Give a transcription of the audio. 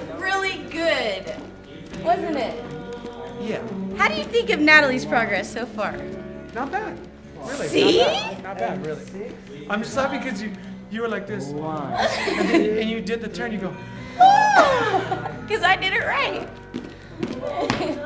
was really good, wasn't it? Yeah. How do you think of Natalie's progress so far? Not bad. Really. See? Not bad, not bad really. I'm just laughing because you you were like this. And, then, and you did the turn, you go, Because I did it right.